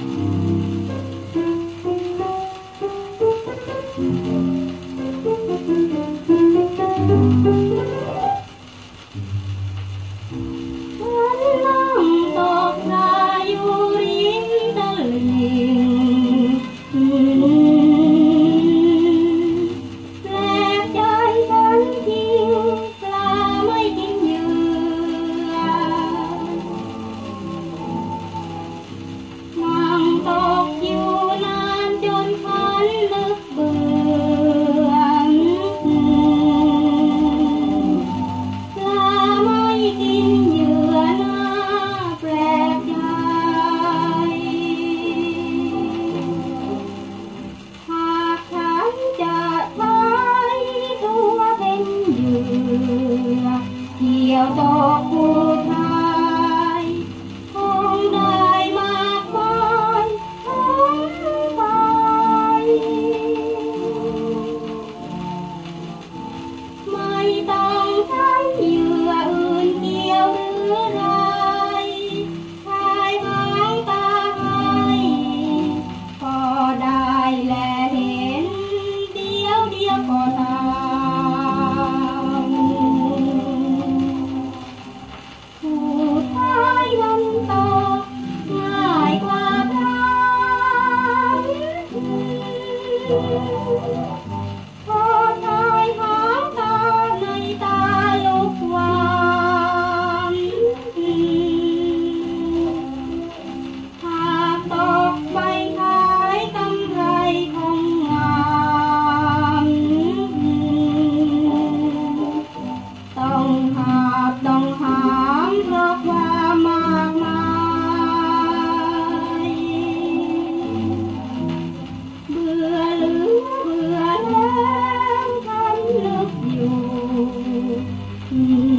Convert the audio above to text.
thank you Yeah, But I have Mm-hmm.